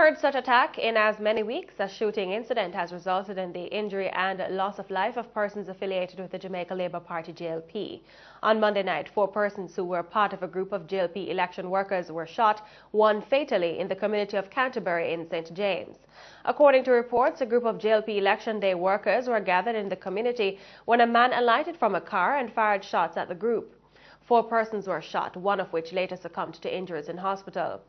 third such attack in as many weeks. A shooting incident has resulted in the injury and loss of life of persons affiliated with the Jamaica Labour Party JLP. On Monday night, four persons who were part of a group of JLP election workers were shot, one fatally, in the community of Canterbury in St. James. According to reports, a group of JLP election day workers were gathered in the community when a man alighted from a car and fired shots at the group. Four persons were shot, one of which later succumbed to injuries in hospital.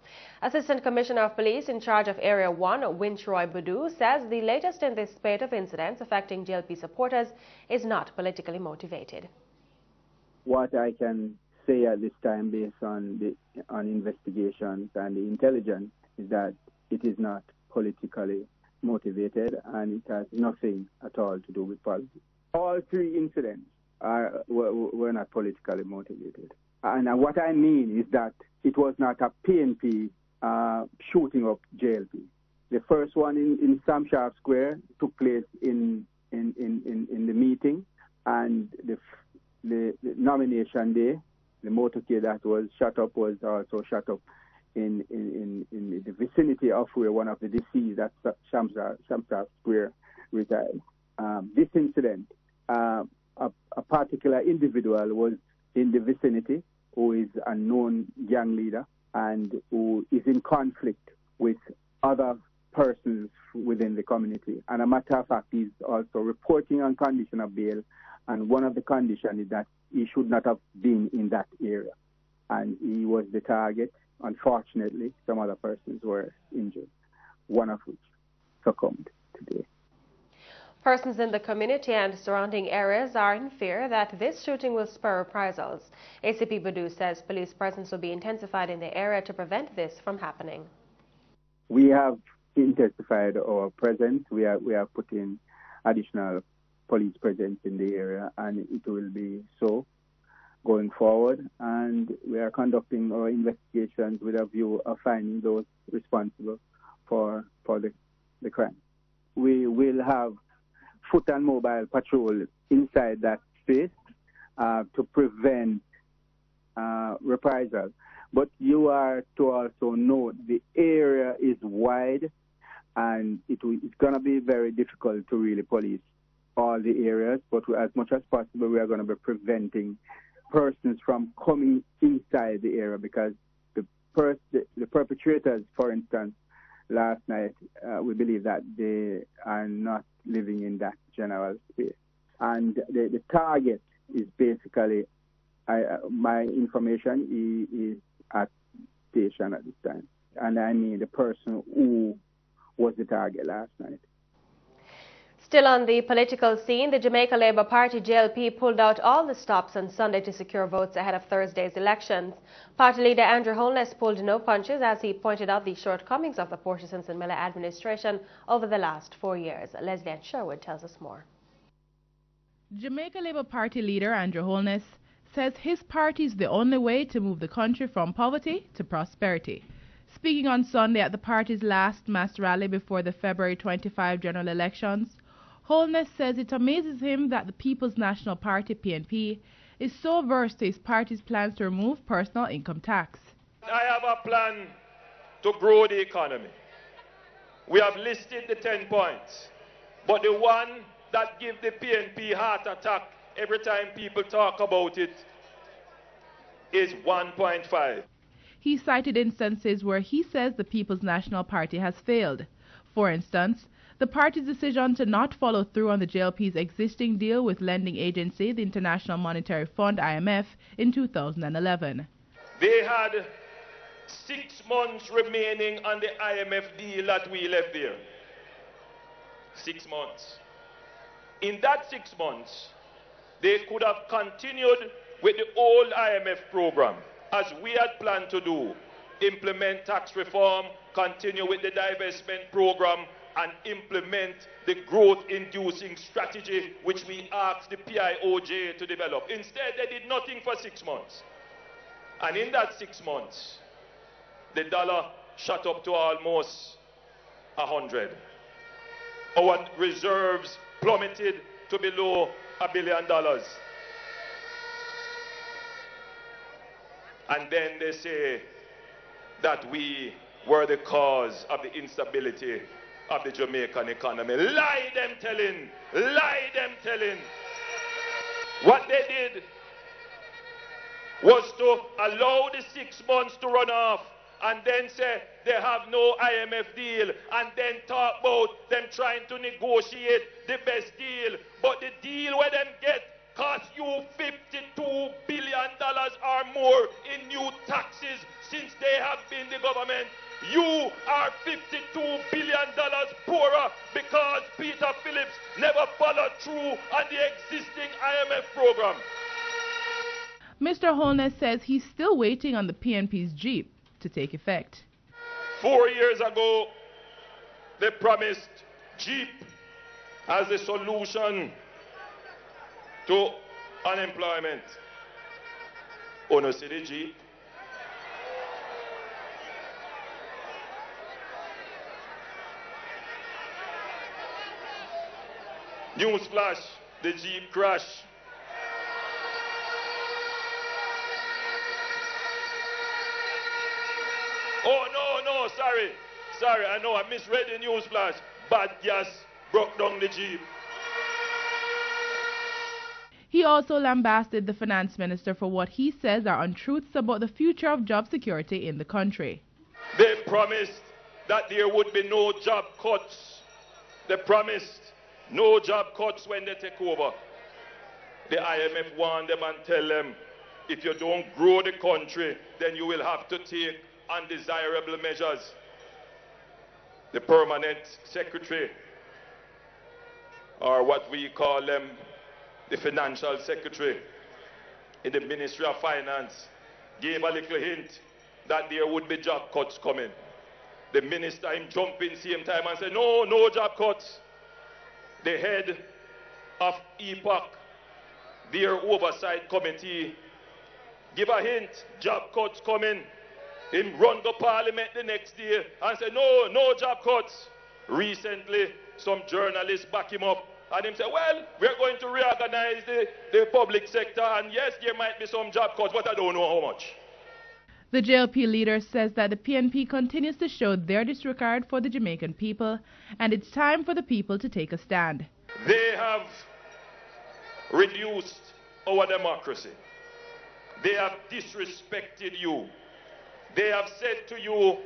Assistant Commissioner of Police in charge of Area 1, Winchroy Budhu, says the latest in this spate of incidents affecting JLP supporters is not politically motivated. What I can say at this time, based on the on investigations and the intelligence, is that it is not politically motivated and it has nothing at all to do with politics. All three incidents are, were, were not politically motivated. And what I mean is that it was not a PNP uh, shooting up JLP. The first one in, in Sam Sharpe Square took place in, in, in, in, the meeting, and the, the, the, nomination day, the motorcade that was shut up was also shut up in, in, in, in the vicinity of where one of the deceased at Sam Sharpe Square retired. Um, this incident uh, a, a particular individual was in the vicinity who is a known gang leader and who is in conflict with other persons within the community. And a matter of fact, he's also reporting on condition of bail. And one of the conditions is that he should not have been in that area. And he was the target. Unfortunately, some other persons were injured, one of today. Persons in the community and surrounding areas are in fear that this shooting will spur reprisals. ACP Budhu says police presence will be intensified in the area to prevent this from happening. We have intensified our presence. We are we are putting additional police presence in the area, and it will be so going forward. And we are conducting our investigations with a view of finding those responsible for for the, the crime. We will have foot and mobile patrol inside that space uh, to prevent uh, reprisal. But you are to also know the area is wide and it, it's going to be very difficult to really police all the areas. But as much as possible, we are going to be preventing persons from coming inside the area because the, pers- the, the perpetrators, for instance, last night, uh, we believe that they are not living in that general space. And the, the target is basically, I, uh, my information is, is at station at this time. And I mean the person who was the target last night. Still on the political scene, the Jamaica Labour Party JLP pulled out all the stops on Sunday to secure votes ahead of Thursday's elections. Party leader Andrew Holness pulled no punches as he pointed out the shortcomings of the Portia Simpson Miller administration over the last four years. Leslie Ann Sherwood tells us more. Jamaica Labour Party leader Andrew Holness says his party is the only way to move the country from poverty to prosperity. Speaking on Sunday at the party's last mass rally before the February 25 general elections, Holness says it amazes him that the People's National Party PNP is so averse to his party's plans to remove personal income tax. I have a plan to grow the economy. We have listed the 10 points, but the one that gives the PNP heart attack every time people talk about it is 1.5. He cited instances where he says the People's National Party has failed. For instance, the party's decision to not follow through on the JLP's existing deal with lending agency, the International Monetary Fund IMF, in 2011. They had six months remaining on the IMF deal that we left there. Six months. In that six months, they could have continued with the old IMF program as we had planned to do. Implement tax reform, continue with the divestment program, and implement the growth inducing strategy which we asked the PIOJ to develop. Instead, they did nothing for six months. And in that six months, the dollar shot up to almost a hundred. Our reserves plummeted to below a billion dollars. And then they say that we were the cause of the instability of the Jamaican economy. Lie them telling, lie them telling. What they did was to allow the six months to run off and then say they have no IMF deal and then talk about them trying to negotiate the best deal. But the deal where them get cost you $52 billion or more in new taxes since they have been the government. You are $52 billion poorer because Peter Phillips never followed through on the existing IMF program. Mr. Holness says he's still waiting on the PNP's Jeep to take effect. Four years ago, they promised Jeep as a solution to unemployment. Ono see the Jeep? Newsflash, the Jeep crash. Oh, no, no, sorry. Sorry, I know I misread the news flash. Bad gas broke down the Jeep. He also lambasted the finance minister for what he says are untruths about the future of job security in the country. They promised that there would be no job cuts. They promised no job cuts when they take over. The IMF warned them and tell them, if you don't grow the country, then you will have to take undesirable measures. The permanent secretary, or what we call them, the financial secretary in the Ministry of Finance, gave a little hint that there would be job cuts coming. The minister him jump in same time and said, no, no job cuts. The head of EPOC, their oversight committee, give a hint, job cuts coming. Him run to parliament the next day and say, no, no job cuts. Recently, some journalists back him up and him say, well, we're going to reorganize the, the public sector and yes, there might be some job cuts, but I don't know how much. The JLP leader says that the PNP continues to show their disregard for the Jamaican people and it's time for the people to take a stand. They have reduced our democracy. They have disrespected you. They have said to you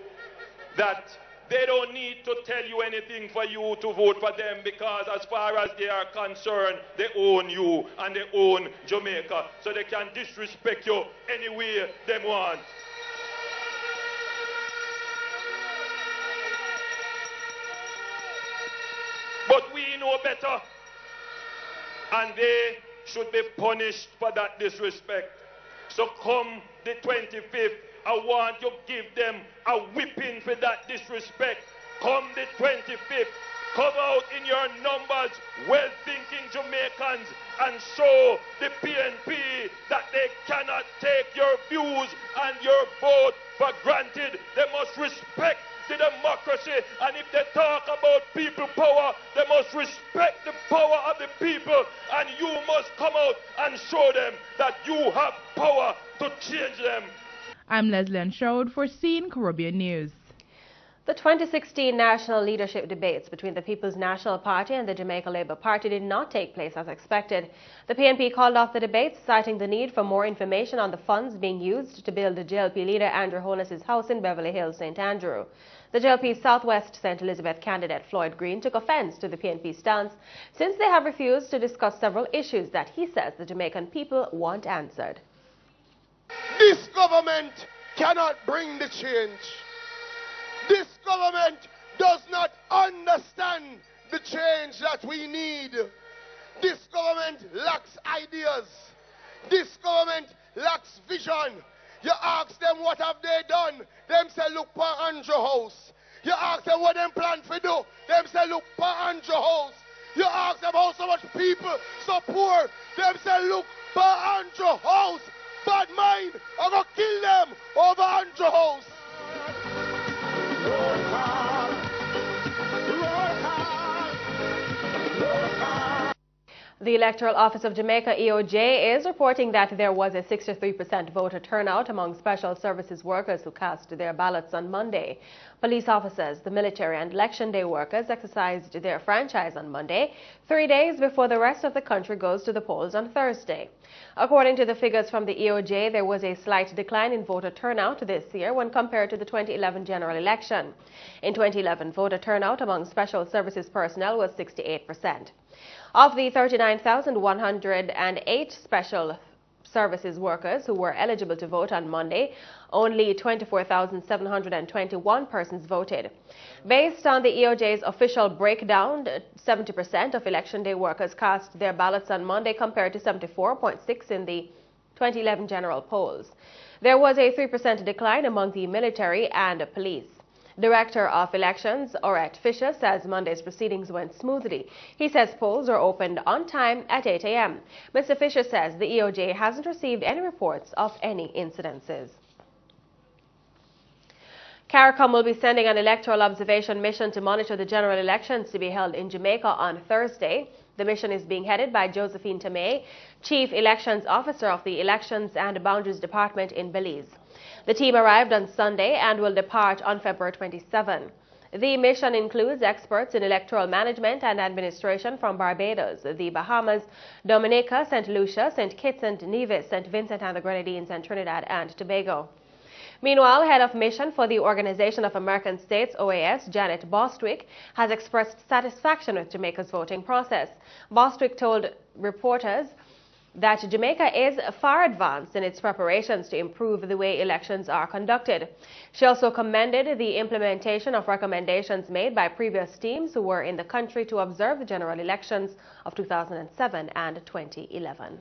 that they don't need to tell you anything for you to vote for them because as far as they are concerned, they own you and they own Jamaica. So they can disrespect you any way they want. We know better. And they should be punished for that disrespect. So come the 25th, I want you to give them a whipping for that disrespect. Come the 25th, come out in your numbers, well thinking Jamaicans, and show the PNP that they cannot take your views and your vote for granted. They must respect the democracy, and if they talk about people power, they must respect the power of the people, and you must come out and show them that you have power to change them. I'm Leslie Ann Sherwood for CEEN Caribbean News. The 2016 national leadership debates between the People's National Party and the Jamaica Labour Party did not take place as expected. The PNP called off the debates, citing the need for more information on the funds being used to build the JLP leader Andrew Holness's house in Beverly Hills, St. Andrew. The JLP Southwest St. Elizabeth candidate Floyd Green took offense to the PNP stance since they have refused to discuss several issues that he says the Jamaican people want answered. This government cannot bring the change. This government does not understand the change that we need. This government lacks ideas. This government lacks vision. You ask them what have they done. Them say look for Andrew House. You ask them what them plan for do. Them say look for Andrew House. You ask them how so much people so poor. Them say look for Andrew House. Bad mind. I'm gonna kill them over Andrew House love. The Electoral Office of Jamaica EOJ is reporting that there was a 63% voter turnout among special services workers who cast their ballots on Monday. Police officers, the military and election day workers exercised their franchise on Monday, three days before the rest of the country goes to the polls on Thursday. According to the figures from the EOJ, there was a slight decline in voter turnout this year when compared to the 2011 general election. In 2011, voter turnout among special services personnel was 68%. Of the 39,108 special services workers who were eligible to vote on Monday, only 24,721 persons voted. Based on the EOJ's official breakdown, 70% of election day workers cast their ballots on Monday compared to 74.6 in the 2011 general polls. There was a 3% decline among the military and police. Director of Elections, Orette Fisher, says Monday's proceedings went smoothly. He says polls are opened on time at 8 a.m. Mr. Fisher says the EOJ hasn't received any reports of any incidences. CARICOM will be sending an electoral observation mission to monitor the general elections to be held in Jamaica on Thursday. The mission is being headed by Josephine Tamai, Chief Elections Officer of the Elections and Boundaries Department in Belize. The team arrived on Sunday and will depart on February 27. The mission includes experts in electoral management and administration from Barbados, the Bahamas, Dominica, St. Lucia, St. Kitts and Nevis, St. Vincent and the Grenadines, and Trinidad and Tobago. Meanwhile, head of mission for the Organization of American States, OAS, Janet Bostwick, has expressed satisfaction with Jamaica's voting process. Bostwick told reporters that Jamaica is far advanced in its preparations to improve the way elections are conducted. She also commended the implementation of recommendations made by previous teams who were in the country to observe the general elections of 2007 and 2011.